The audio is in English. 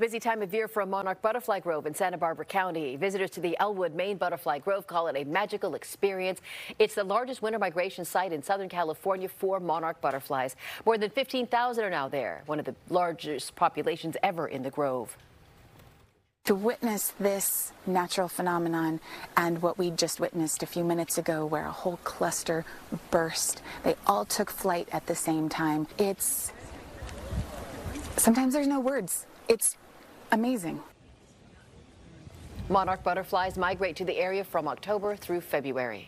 busy time of year for a monarch butterfly grove in Santa Barbara County. Visitors to the Ellwood Main Butterfly Grove call it a magical experience. It's the largest winter migration site in Southern California for monarch butterflies. More than 15,000 are now there, one of the largest populations ever in the grove. To witness this natural phenomenon and what we just witnessed a few minutes ago where a whole cluster burst, they all took flight at the same time. It's sometimes there's no words. It's amazing. Monarch butterflies migrate to the area from October through February.